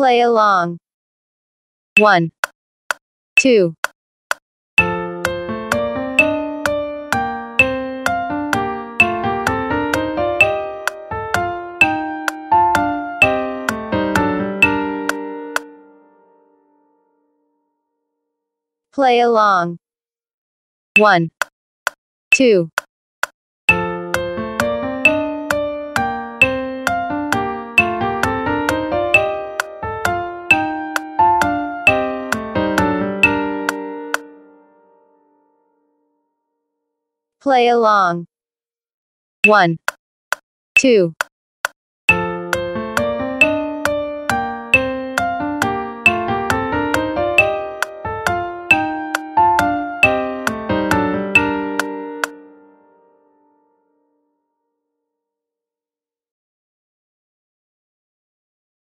Play along. 1, 2, Play along. 1, 2, Play along. 1, 2,